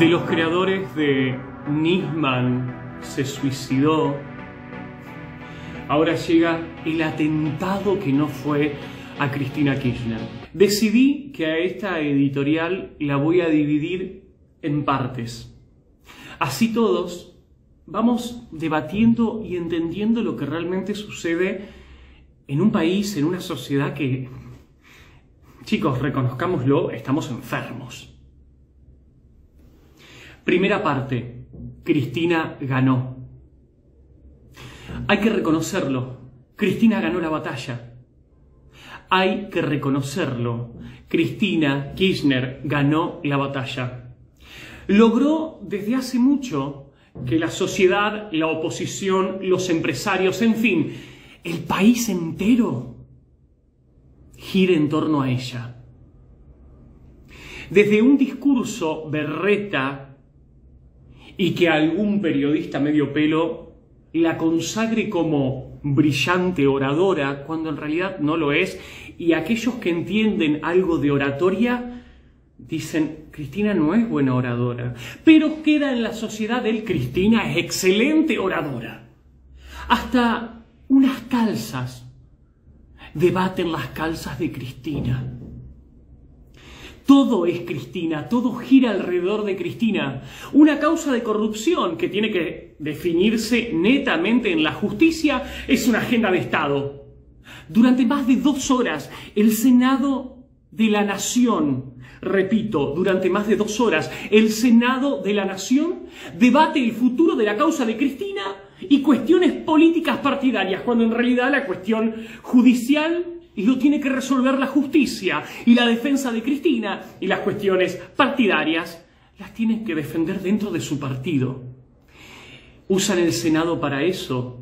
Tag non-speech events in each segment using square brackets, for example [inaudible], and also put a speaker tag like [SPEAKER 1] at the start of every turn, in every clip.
[SPEAKER 1] de los creadores de Nisman se suicidó, ahora llega el atentado que no fue a Cristina Kirchner. Decidí que a esta editorial la voy a dividir en partes. Así todos vamos debatiendo y entendiendo lo que realmente sucede en un país, en una sociedad que, chicos, reconozcámoslo, estamos enfermos. Primera parte, Cristina ganó. Hay que reconocerlo, Cristina ganó la batalla. Hay que reconocerlo, Cristina Kirchner ganó la batalla. Logró desde hace mucho que la sociedad, la oposición, los empresarios, en fin, el país entero gire en torno a ella. Desde un discurso berreta y que algún periodista medio pelo la consagre como brillante oradora cuando en realidad no lo es y aquellos que entienden algo de oratoria dicen Cristina no es buena oradora, pero queda en la sociedad del Cristina es excelente oradora. Hasta unas calzas debaten las calzas de Cristina. Todo es Cristina, todo gira alrededor de Cristina. Una causa de corrupción que tiene que definirse netamente en la justicia es una agenda de Estado. Durante más de dos horas, el Senado de la Nación, repito, durante más de dos horas, el Senado de la Nación debate el futuro de la causa de Cristina y cuestiones políticas partidarias, cuando en realidad la cuestión judicial y lo tiene que resolver la justicia y la defensa de Cristina y las cuestiones partidarias las tienen que defender dentro de su partido. Usan el Senado para eso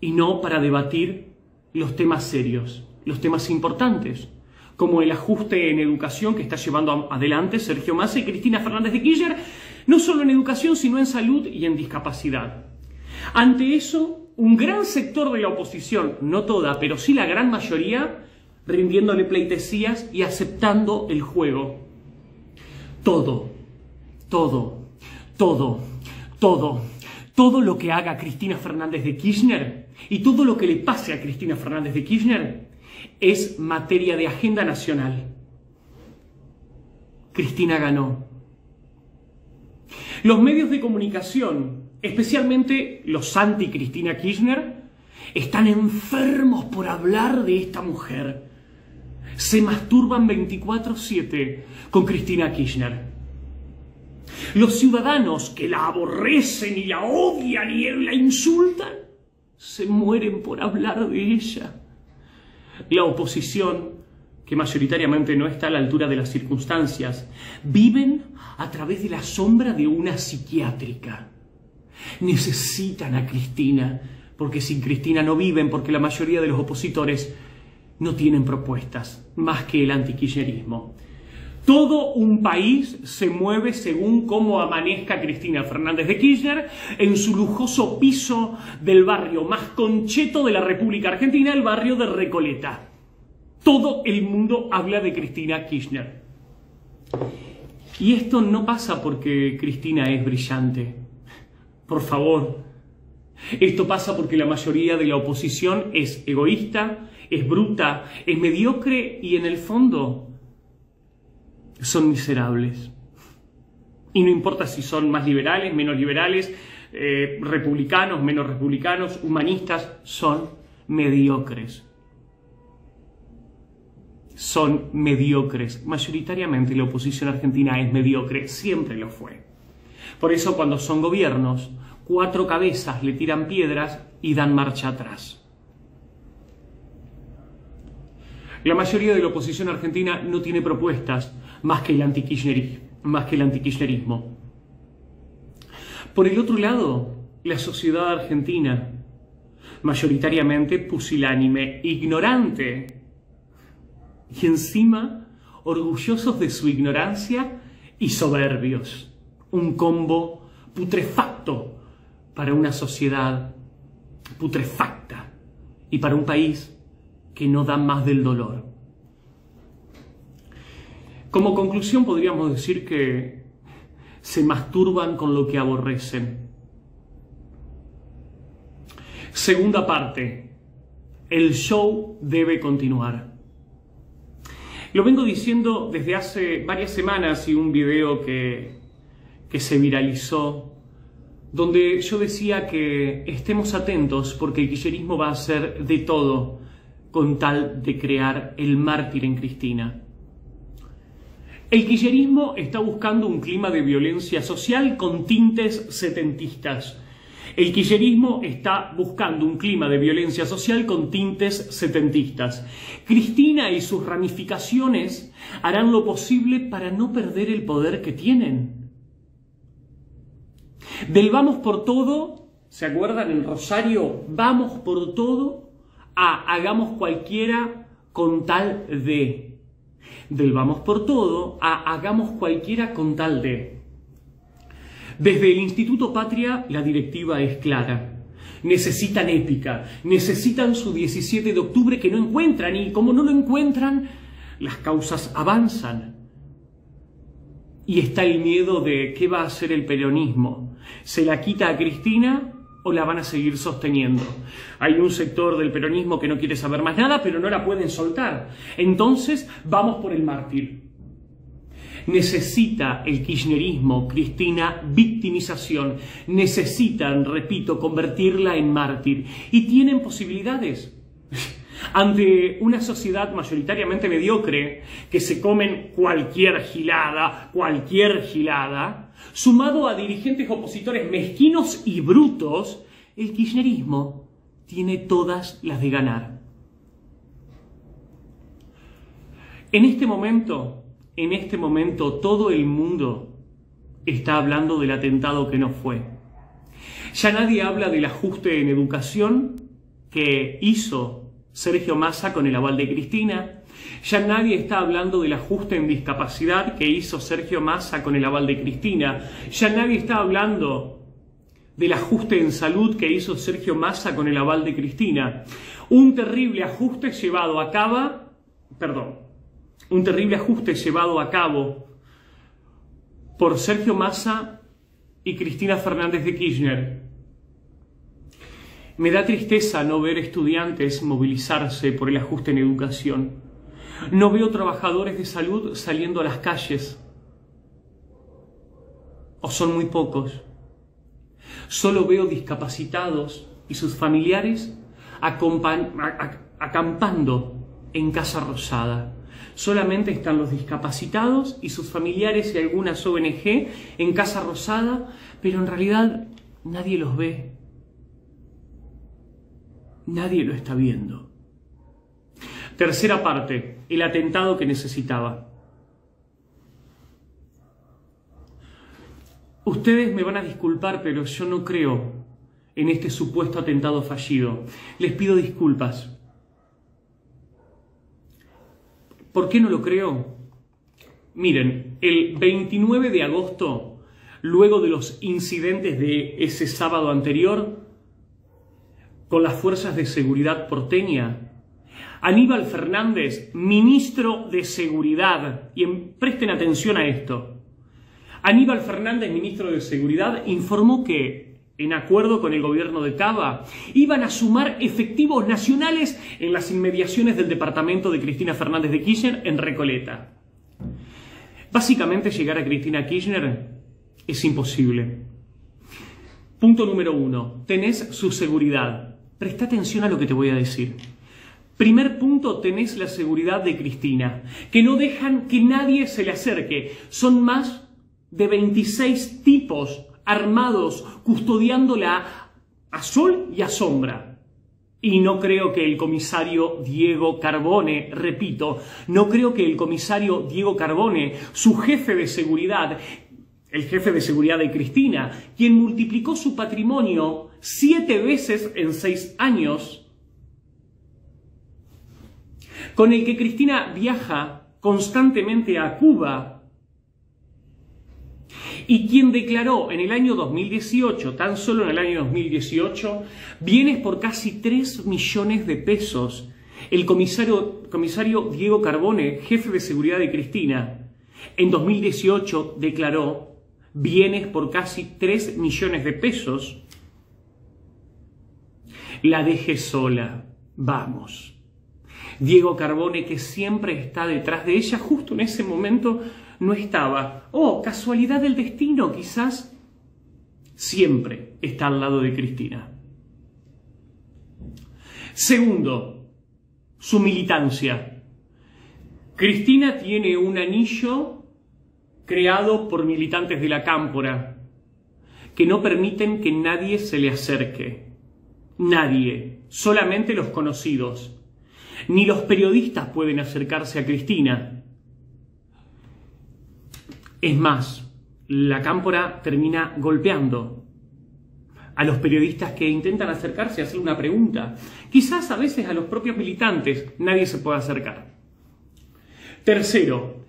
[SPEAKER 1] y no para debatir los temas serios, los temas importantes, como el ajuste en educación que está llevando adelante Sergio Massa y Cristina Fernández de Kirchner, no solo en educación, sino en salud y en discapacidad. Ante eso, un gran sector de la oposición, no toda, pero sí la gran mayoría, rindiéndole pleitesías y aceptando el juego. Todo, todo, todo, todo, todo lo que haga Cristina Fernández de Kirchner y todo lo que le pase a Cristina Fernández de Kirchner es materia de agenda nacional. Cristina ganó. Los medios de comunicación especialmente los anti-Cristina Kirchner, están enfermos por hablar de esta mujer. Se masturban 24/7 con Cristina Kirchner. Los ciudadanos que la aborrecen y la odian y la insultan, se mueren por hablar de ella. La oposición, que mayoritariamente no está a la altura de las circunstancias, viven a través de la sombra de una psiquiátrica. Necesitan a Cristina, porque sin Cristina no viven, porque la mayoría de los opositores no tienen propuestas más que el antikirchnerismo. Todo un país se mueve según cómo amanezca Cristina Fernández de Kirchner en su lujoso piso del barrio más concheto de la República Argentina, el barrio de Recoleta. Todo el mundo habla de Cristina Kirchner. Y esto no pasa porque Cristina es brillante. Por favor. Esto pasa porque la mayoría de la oposición es egoísta, es bruta, es mediocre y en el fondo son miserables. Y no importa si son más liberales, menos liberales, eh, republicanos, menos republicanos, humanistas, son mediocres. Son mediocres. Mayoritariamente la oposición argentina es mediocre, siempre lo fue. Por eso cuando son gobiernos, cuatro cabezas le tiran piedras y dan marcha atrás. La mayoría de la oposición argentina no tiene propuestas más que el antikirchnerismo. Por el otro lado, la sociedad argentina, mayoritariamente pusilánime, ignorante, y encima orgullosos de su ignorancia y soberbios un combo putrefacto para una sociedad putrefacta y para un país que no da más del dolor. Como conclusión podríamos decir que se masturban con lo que aborrecen. Segunda parte, el show debe continuar. Lo vengo diciendo desde hace varias semanas y un video que, que se viralizó, donde yo decía que estemos atentos porque el kirchnerismo va a hacer de todo con tal de crear el mártir en Cristina. El kirchnerismo está buscando un clima de violencia social con tintes setentistas. El kirchnerismo está buscando un clima de violencia social con tintes setentistas. Cristina y sus ramificaciones harán lo posible para no perder el poder que tienen. Del vamos por todo, ¿se acuerdan en Rosario? Vamos por todo a hagamos cualquiera con tal de del vamos por todo a hagamos cualquiera con tal de. Desde el Instituto Patria la directiva es clara. Necesitan épica, necesitan su 17 de octubre que no encuentran y como no lo encuentran, las causas avanzan. Y está el miedo de qué va a hacer el peronismo. ¿Se la quita a Cristina o la van a seguir sosteniendo. Hay un sector del peronismo que no quiere saber más nada, pero no la pueden soltar. Entonces, vamos por el mártir. Necesita el kirchnerismo, Cristina, victimización. Necesitan, repito, convertirla en mártir. Y tienen posibilidades. [laughs] Ante una sociedad mayoritariamente mediocre que se comen cualquier gilada, cualquier gilada, Sumado a dirigentes opositores mezquinos y brutos, el kirchnerismo tiene todas las de ganar. En este momento, en este momento todo el mundo está hablando del atentado que no fue. Ya nadie habla del ajuste en educación que hizo Sergio Massa con el aval de Cristina, ya nadie está hablando del ajuste en discapacidad que hizo Sergio Massa con el aval de Cristina. Ya nadie está hablando del ajuste en salud que hizo Sergio Massa con el aval de Cristina. Un terrible ajuste llevado a cabo, perdón, un terrible ajuste llevado a cabo por Sergio Massa y Cristina Fernández de Kirchner. Me da tristeza no ver estudiantes movilizarse por el ajuste en educación. No veo trabajadores de salud saliendo a las calles. O son muy pocos. Solo veo discapacitados y sus familiares acampando en Casa Rosada. Solamente están los discapacitados y sus familiares y algunas ONG en Casa Rosada, pero en realidad nadie los ve. Nadie lo está viendo. Tercera parte, el atentado que necesitaba. Ustedes me van a disculpar, pero yo no creo en este supuesto atentado fallido. Les pido disculpas. ¿Por qué no lo creo? Miren, el 29 de agosto, luego de los incidentes de ese sábado anterior, con las fuerzas de seguridad porteña, Aníbal Fernández, ministro de Seguridad, y presten atención a esto, Aníbal Fernández, ministro de Seguridad, informó que, en acuerdo con el gobierno de Cava, iban a sumar efectivos nacionales en las inmediaciones del departamento de Cristina Fernández de Kirchner en Recoleta. Básicamente llegar a Cristina Kirchner es imposible. Punto número uno, tenés su seguridad. Presta atención a lo que te voy a decir. Primer punto, tenés la seguridad de Cristina, que no dejan que nadie se le acerque. Son más de 26 tipos armados custodiándola a sol y a sombra. Y no creo que el comisario Diego Carbone, repito, no creo que el comisario Diego Carbone, su jefe de seguridad, el jefe de seguridad de Cristina, quien multiplicó su patrimonio siete veces en seis años, con el que Cristina viaja constantemente a Cuba y quien declaró en el año 2018, tan solo en el año 2018, bienes por casi 3 millones de pesos. El comisario, comisario Diego Carbone, jefe de seguridad de Cristina, en 2018 declaró bienes por casi 3 millones de pesos, la deje sola. Vamos. Diego Carbone, que siempre está detrás de ella, justo en ese momento no estaba. Oh, casualidad del destino, quizás siempre está al lado de Cristina. Segundo, su militancia. Cristina tiene un anillo creado por militantes de la cámpora que no permiten que nadie se le acerque. Nadie, solamente los conocidos. Ni los periodistas pueden acercarse a Cristina. Es más, la cámpora termina golpeando a los periodistas que intentan acercarse a hacer una pregunta. Quizás a veces a los propios militantes nadie se puede acercar. Tercero,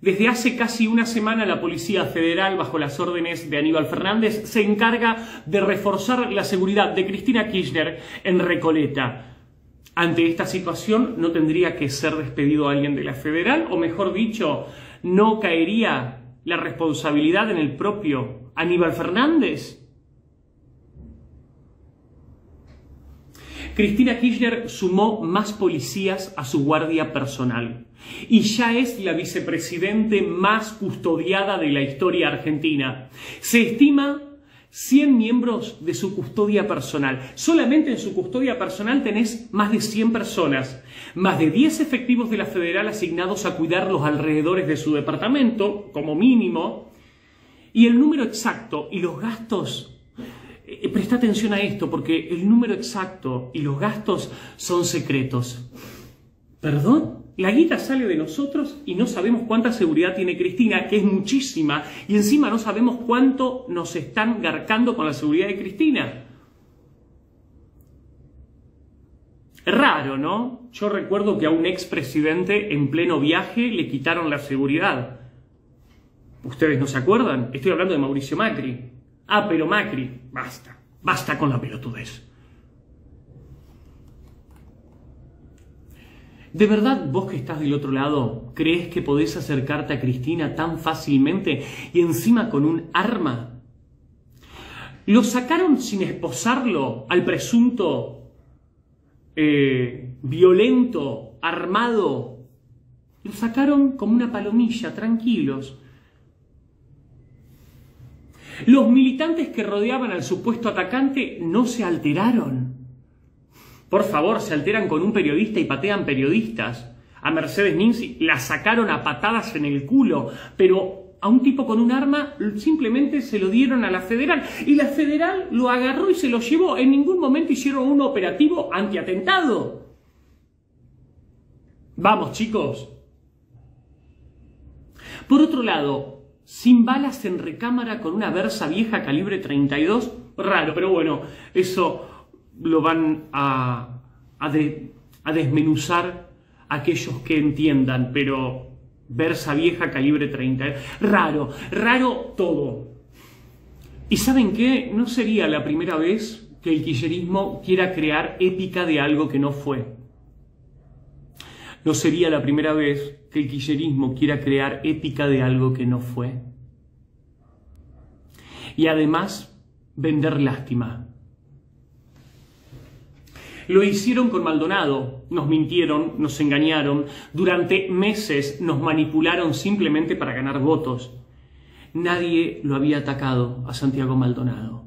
[SPEAKER 1] desde hace casi una semana la Policía Federal, bajo las órdenes de Aníbal Fernández, se encarga de reforzar la seguridad de Cristina Kirchner en Recoleta. Ante esta situación no tendría que ser despedido alguien de la Federal, o mejor dicho, no caería la responsabilidad en el propio Aníbal Fernández. Cristina Kirchner sumó más policías a su guardia personal y ya es la vicepresidente más custodiada de la historia argentina. Se estima 100 miembros de su custodia personal. Solamente en su custodia personal tenés más de 100 personas, más de 10 efectivos de la federal asignados a cuidar los alrededores de su departamento, como mínimo, y el número exacto y los gastos eh, presta atención a esto porque el número exacto y los gastos son secretos. ¿Perdón? La guita sale de nosotros y no sabemos cuánta seguridad tiene Cristina, que es muchísima, y encima no sabemos cuánto nos están garcando con la seguridad de Cristina. Raro, ¿no? Yo recuerdo que a un expresidente en pleno viaje le quitaron la seguridad. ¿Ustedes no se acuerdan? Estoy hablando de Mauricio Macri. Ah, pero Macri, basta, basta con la pelotudez. ¿De verdad vos que estás del otro lado crees que podés acercarte a Cristina tan fácilmente y encima con un arma? Lo sacaron sin esposarlo al presunto eh, violento, armado. Lo sacaron como una palomilla, tranquilos. Los militantes que rodeaban al supuesto atacante no se alteraron. Por favor, se alteran con un periodista y patean periodistas. A Mercedes Ninzi la sacaron a patadas en el culo, pero a un tipo con un arma simplemente se lo dieron a la federal y la federal lo agarró y se lo llevó. En ningún momento hicieron un operativo antiatentado. Vamos chicos. Por otro lado, sin balas en recámara con una Versa vieja calibre 32. Raro, pero bueno, eso lo van a, a, desmenuzar aquellos que entiendan, pero Versa vieja calibre 32. Raro, raro todo. ¿Y saben qué? No sería la primera vez que el quillerismo quiera crear épica de algo que no fue. No sería la primera vez que el quillerismo quiera crear épica de algo que no fue. Y además, vender lástima. Lo hicieron con Maldonado, nos mintieron, nos engañaron, durante meses nos manipularon simplemente para ganar votos. Nadie lo había atacado a Santiago Maldonado.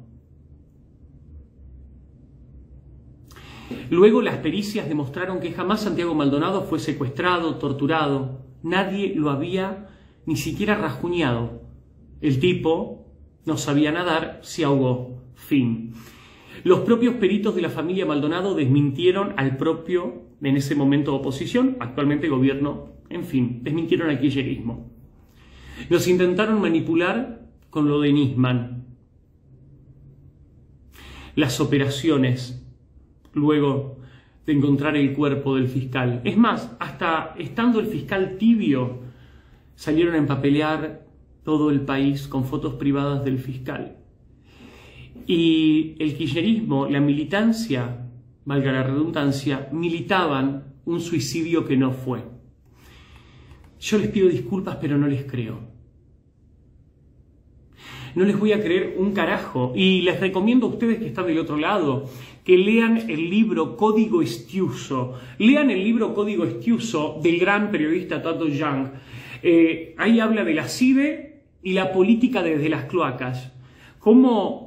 [SPEAKER 1] Luego las pericias demostraron que jamás Santiago Maldonado fue secuestrado, torturado. Nadie lo había ni siquiera rasguñado. El tipo no sabía nadar, se ahogó. Fin. Los propios peritos de la familia Maldonado desmintieron al propio, en ese momento oposición, actualmente gobierno, en fin, desmintieron al kirchnerismo. Nos intentaron manipular con lo de Nisman. Las operaciones luego de encontrar el cuerpo del fiscal. Es más, hasta estando el fiscal tibio, salieron a empapelear todo el país con fotos privadas del fiscal. Y el kirchnerismo, la militancia, valga la redundancia, militaban un suicidio que no fue. Yo les pido disculpas, pero no les creo. no les voy a creer un carajo. Y les recomiendo a ustedes que están del otro lado que lean el libro Código Estiuso. Lean el libro Código Estiuso del gran periodista Tato Young. Eh, ahí habla de la CIDE y la política desde las cloacas. Cómo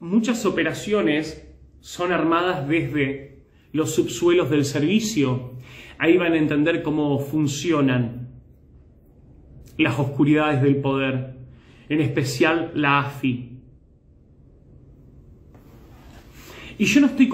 [SPEAKER 1] muchas operaciones son armadas desde los subsuelos del servicio. Ahí van a entender cómo funcionan las oscuridades del poder, en especial la AFI. Y yo no estoy.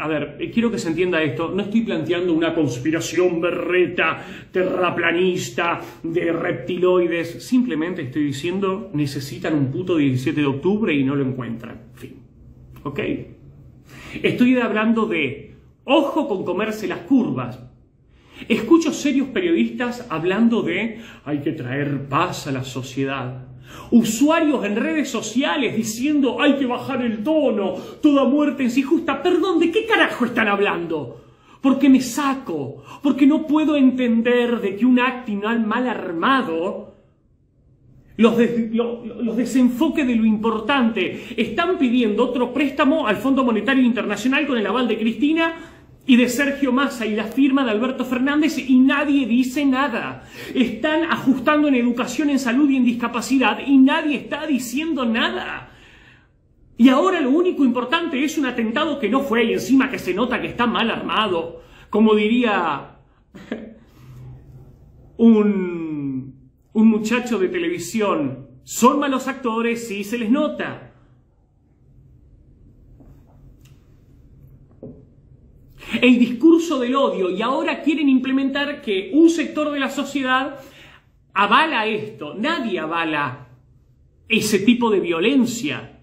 [SPEAKER 1] A ver, quiero que se entienda esto, no estoy planteando una conspiración berreta, terraplanista, de reptiloides, simplemente estoy diciendo necesitan un puto 17 de octubre y no lo encuentran. Fin. ¿Ok? Estoy hablando de ojo con comerse las curvas. Escucho serios periodistas hablando de hay que traer paz a la sociedad. Usuarios en redes sociales diciendo hay que bajar el tono, toda muerte es injusta. Perdón, ¿de qué carajo están hablando? Porque me saco, porque no puedo entender de que un actinal mal armado los, los, desenfoque de lo importante. Están pidiendo otro préstamo al Fondo Monetario Internacional con el aval de Cristina y de Sergio Massa y la firma de Alberto Fernández y nadie dice nada. Están ajustando en educación, en salud y en discapacidad y nadie está diciendo nada. Y ahora lo único importante es un atentado que no fue y encima que se nota que está mal armado. Como diría [laughs] un, un muchacho de televisión, son malos actores, sí se les nota. El discurso del odio y ahora quieren implementar que un sector de la sociedad avala esto. Nadie avala ese tipo de violencia.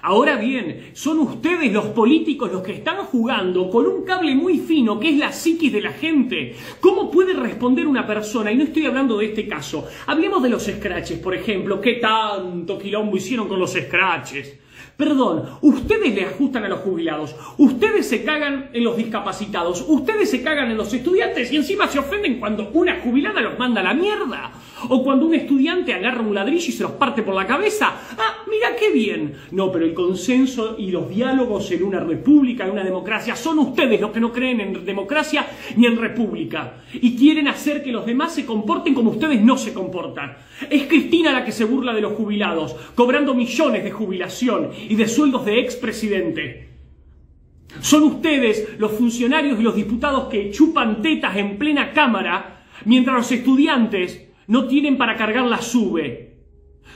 [SPEAKER 1] Ahora bien, son ustedes los políticos los que están jugando con un cable muy fino que es la psiquis de la gente. ¿Cómo puede responder una persona? Y no estoy hablando de este caso. Hablemos de los scratches, por ejemplo. ¿Qué tanto quilombo hicieron con los scratches? Perdón, ustedes le ajustan a los jubilados, ustedes se cagan en los discapacitados, ustedes se cagan en los estudiantes y encima se ofenden cuando una jubilada los manda a la mierda. O cuando un estudiante agarra un ladrillo y se los parte por la cabeza. Ah, mira qué bien. No, pero el consenso y los diálogos en una república, en una democracia, son ustedes los que no creen en democracia ni en república. Y quieren hacer que los demás se comporten como ustedes no se comportan. Es Cristina la que se burla de los jubilados, cobrando millones de jubilación y de sueldos de expresidente. Son ustedes los funcionarios y los diputados que chupan tetas en plena cámara mientras los estudiantes no tienen para cargar la sube.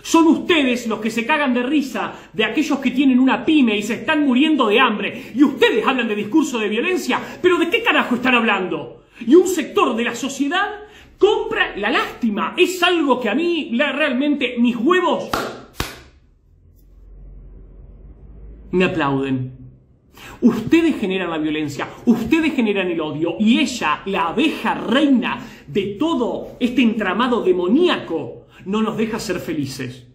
[SPEAKER 1] Son ustedes los que se cagan de risa de aquellos que tienen una pyme y se están muriendo de hambre. Y ustedes hablan de discurso de violencia, pero ¿de qué carajo están hablando? Y un sector de la sociedad compra la lástima. Es algo que a mí realmente mis huevos me aplauden. Ustedes generan la violencia, ustedes generan el odio y ella, la abeja reina de todo este entramado demoníaco, no nos deja ser felices.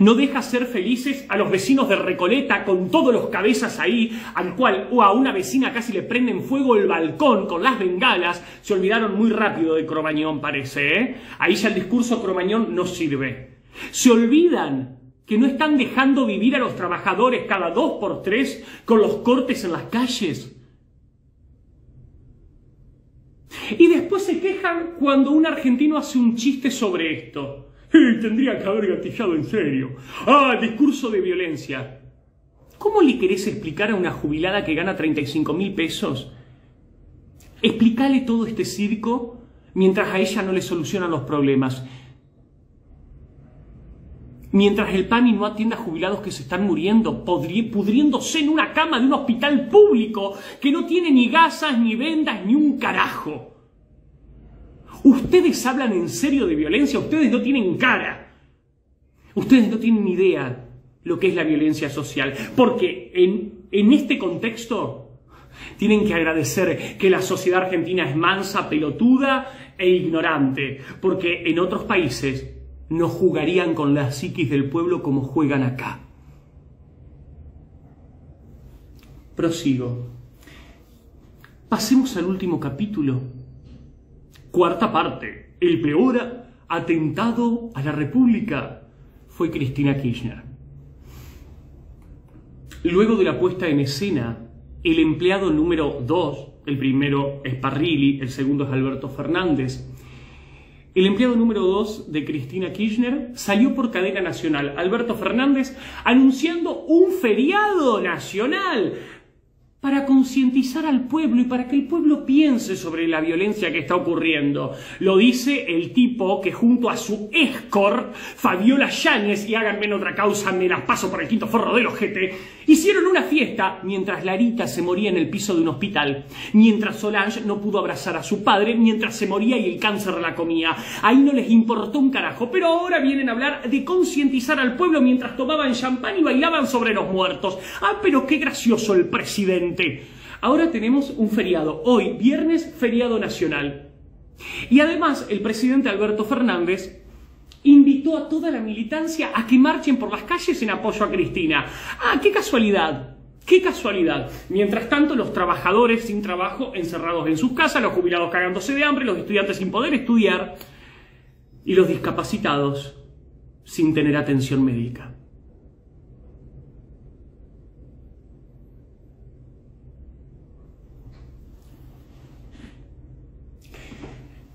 [SPEAKER 1] No deja ser felices a los vecinos de Recoleta con todos los cabezas ahí, al cual o a una vecina casi le prenden fuego el balcón con las bengalas. Se olvidaron muy rápido de Cromañón, parece. ¿eh? Ahí ya el discurso Cromañón no sirve. Se olvidan que no están dejando vivir a los trabajadores cada dos por tres con los cortes en las calles. Y después se quejan cuando un argentino hace un chiste sobre esto. tendría que haber gatillado en serio. Ah, discurso de violencia. ¿Cómo le querés explicar a una jubilada que gana 35 mil pesos? Explícale todo este circo mientras a ella no le solucionan los problemas mientras el PAMI no atienda a jubilados que se están muriendo, pudriéndose en una cama de un hospital público que no tiene ni gasas, ni vendas, ni un carajo. Ustedes hablan en serio de violencia, ustedes no tienen cara. Ustedes no tienen idea lo que es la violencia social, porque en, en este contexto tienen que agradecer que la sociedad argentina es mansa, pelotuda e ignorante, porque en otros países no jugarían con la psiquis del pueblo como juegan acá. Prosigo. Pasemos al último capítulo. Cuarta parte. El peor atentado a la República fue Cristina Kirchner. Luego de la puesta en escena, el empleado número 2, el primero es Parrilli, el segundo es Alberto Fernández, el empleado número 2 de Cristina Kirchner salió por cadena nacional, Alberto Fernández, anunciando un feriado nacional para concientizar al pueblo y para que el pueblo piense sobre la violencia que está ocurriendo. Lo dice el tipo que junto a su escort, Fabiola Yáñez, y háganme otra causa, me las paso por el quinto forro del ojete, hicieron una fiesta mientras Larita se moría en el piso de un hospital, mientras Solange no pudo abrazar a su padre, mientras se moría y el cáncer la comía. Ahí no les importó un carajo, pero ahora vienen a hablar de concientizar al pueblo mientras tomaban champán y bailaban sobre los muertos. Ah, pero qué gracioso el presidente. Ahora tenemos un feriado, hoy, viernes, feriado nacional. Y además el presidente Alberto Fernández a toda la militancia a que marchen por las calles en apoyo a Cristina. Ah, qué casualidad. Qué casualidad. Mientras tanto, los trabajadores sin trabajo encerrados en sus casas, los jubilados cagándose de hambre, los estudiantes sin poder estudiar y los discapacitados sin tener atención médica.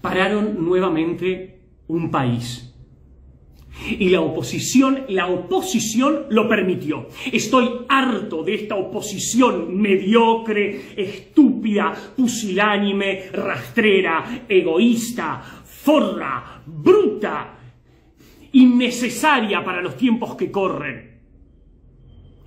[SPEAKER 1] pararon nuevamente un país. Y la oposición, la oposición lo permitió. Estoy harto de esta oposición mediocre, estúpida, pusilánime, rastrera, egoísta, forra, bruta, innecesaria para los tiempos que corren.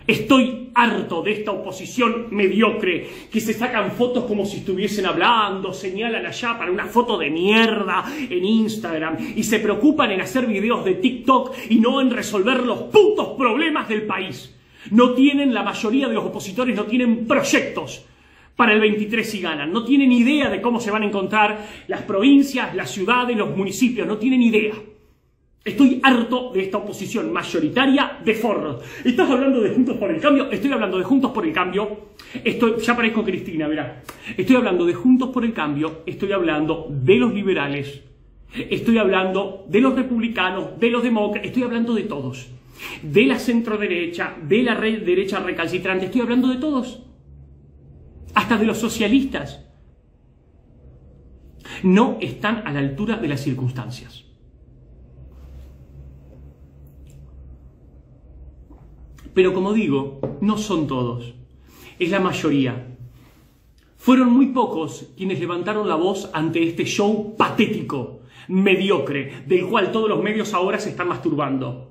[SPEAKER 1] Estoy harto de esta oposición mediocre que se sacan fotos como si estuviesen hablando, señalan allá para una foto de mierda en Instagram y se preocupan en hacer videos de TikTok y no en resolver los putos problemas del país. No tienen, la mayoría de los opositores no tienen proyectos para el 23 si ganan. No tienen idea de cómo se van a encontrar las provincias, las ciudades, los municipios. No tienen idea. Estoy harto de esta oposición mayoritaria de forros. ¿Estás hablando de Juntos por el Cambio? Estoy hablando de Juntos por el Cambio. Estoy, ya parezco Cristina, verá. Estoy hablando de Juntos por el Cambio. Estoy hablando de los liberales. Estoy hablando de los republicanos, de los demócratas. Estoy hablando de todos. De la centro derecha, de la red derecha recalcitrante. Estoy hablando de todos. Hasta de los socialistas. No están a la altura de las circunstancias. Pero como digo, no son todos, es la mayoría. Fueron muy pocos quienes levantaron la voz ante este show patético, mediocre, del cual todos los medios ahora se están masturbando.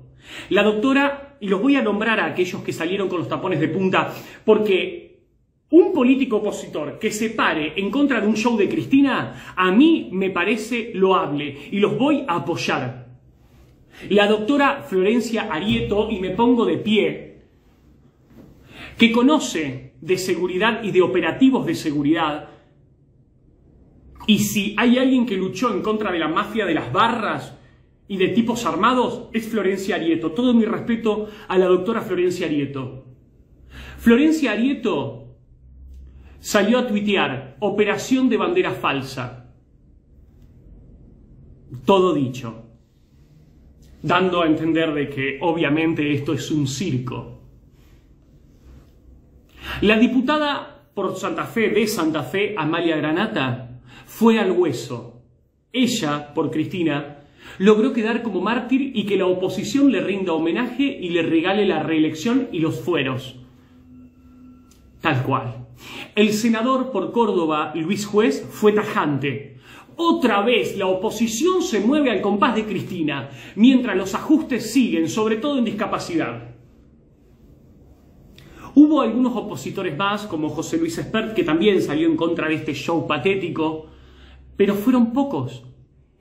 [SPEAKER 1] La doctora, y los voy a nombrar a aquellos que salieron con los tapones de punta, porque un político opositor que se pare en contra de un show de Cristina, a mí me parece loable y los voy a apoyar. La doctora Florencia Arieto, y me pongo de pie, que conoce de seguridad y de operativos de seguridad, y si hay alguien que luchó en contra de la mafia de las barras y de tipos armados, es Florencia Arieto. Todo mi respeto a la doctora Florencia Arieto. Florencia Arieto salió a tuitear, operación de bandera falsa. Todo dicho, dando a entender de que obviamente esto es un circo. La diputada por Santa Fe de Santa Fe, Amalia Granata, fue al hueso. Ella, por Cristina, logró quedar como mártir y que la oposición le rinda homenaje y le regale la reelección y los fueros. Tal cual. El senador por Córdoba, Luis Juez, fue tajante. Otra vez la oposición se mueve al compás de Cristina, mientras los ajustes siguen, sobre todo en discapacidad. Hubo algunos opositores más, como José Luis Espert, que también salió en contra de este show patético, pero fueron pocos.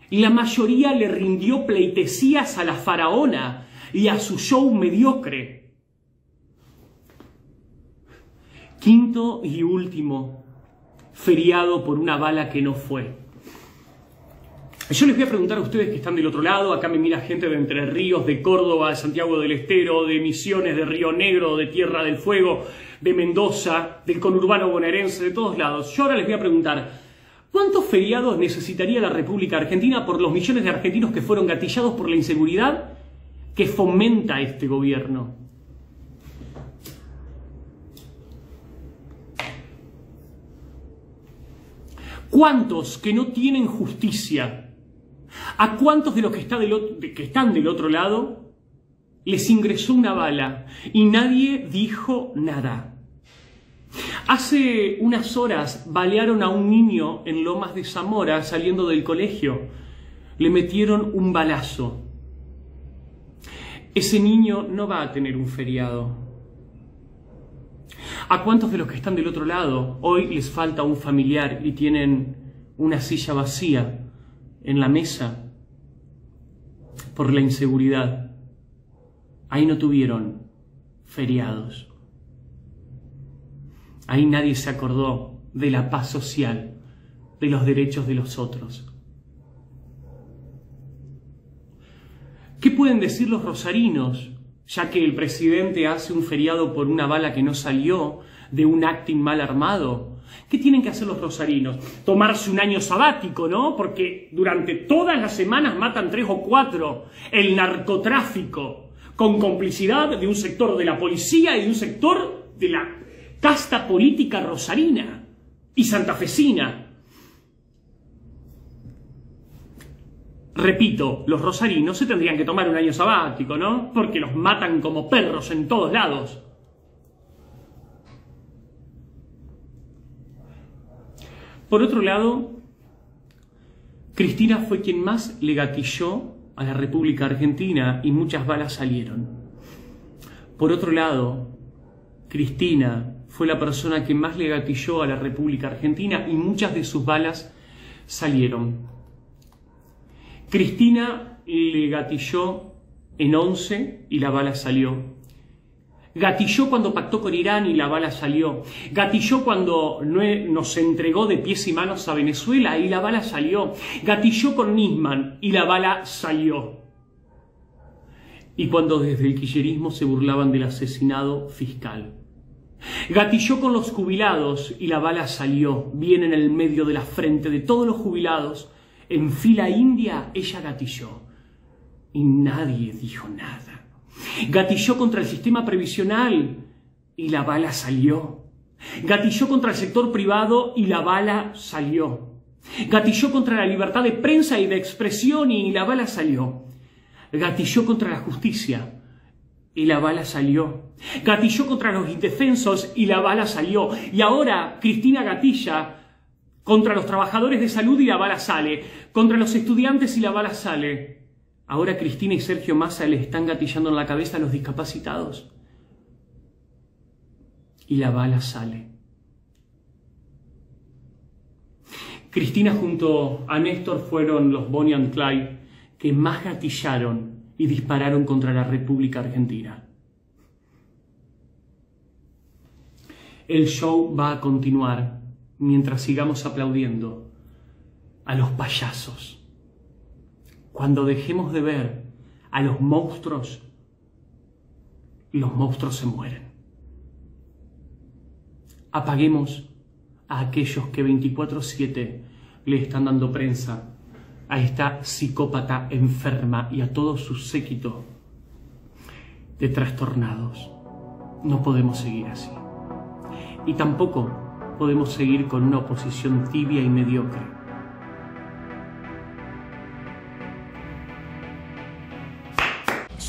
[SPEAKER 1] Y la mayoría le rindió pleitesías a la faraona y a su show mediocre. Quinto y último, feriado por una bala que no fue. Yo les voy a preguntar a ustedes que están del otro lado, acá me mira gente de Entre Ríos, de Córdoba, de Santiago del Estero, de Misiones, de Río Negro, de Tierra del Fuego, de Mendoza, del conurbano bonaerense, de todos lados. Yo ahora les voy a preguntar, ¿cuántos feriados necesitaría la República Argentina por los millones de argentinos que fueron gatillados por la inseguridad que fomenta este gobierno. ¿Cuántos que no tienen justicia? ¿A cuántos de los que, están del otro lado les ingresó una bala y nadie dijo nada? Hace unas horas balearon a un niño en Lomas de Zamora saliendo del colegio. Le metieron un balazo. Ese niño no va a tener un feriado. ¿A cuántos de los que están del otro lado hoy les falta un familiar y tienen una silla vacía en la mesa por la inseguridad? Ahí no tuvieron feriados. Ahí nadie se acordó de la paz social, de los derechos de los otros. ¿Qué pueden decir los rosarinos, ya que el presidente hace un feriado por una bala que no salió de un acting mal armado? ¿Qué tienen que hacer los rosarinos? Tomarse un año sabático, ¿no? Porque durante todas las semanas matan tres o cuatro. El narcotráfico, con complicidad de un sector de la policía y de un sector de la casta política rosarina y santafesina. Repito, los rosarinos se tendrían que tomar un año sabático, ¿no? Porque los matan como perros en todos lados. Por otro lado, Cristina fue quien más le gatilló a la República Argentina y muchas balas salieron. Por otro lado, Cristina fue la persona que más le gatilló a la República Argentina y muchas de sus balas salieron. Cristina le gatilló en 11 y la bala salió. Gatilló cuando pactó con Irán y la bala salió. Gatilló cuando nos entregó de pies y manos a Venezuela y la bala salió. Gatilló con Nisman y la bala salió. Y cuando desde el quillerismo se burlaban del asesinado fiscal. Gatilló con los jubilados y la bala salió bien en el medio de la frente de todos los jubilados. En fila india ella gatilló y nadie dijo nada. Gatilló contra el sistema previsional y la bala salió. Gatilló contra el sector privado y la bala salió. Gatilló contra la libertad de prensa y de expresión y la bala salió. Gatilló contra la justicia y la bala salió. Gatilló contra los indefensos y la bala salió. Y ahora Cristina gatilla contra los trabajadores de salud y la bala sale. Contra los estudiantes y la bala sale. Ahora Cristina y Sergio Massa le están gatillando en la cabeza a los discapacitados. Y la bala sale. Cristina junto a Néstor fueron los Bonnie and Clyde que más gatillaron y dispararon contra la República Argentina. El show va a continuar mientras sigamos aplaudiendo a los payasos. Cuando dejemos de ver a los monstruos, los monstruos se mueren. Apaguemos a aquellos que 24/7 le están dando prensa a esta psicópata enferma y a todo su séquito de trastornados. No podemos seguir así. Y tampoco podemos seguir con una oposición tibia y mediocre.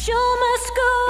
[SPEAKER 1] Show must go